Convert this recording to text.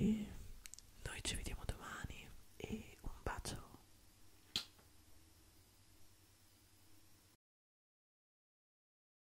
Yeah.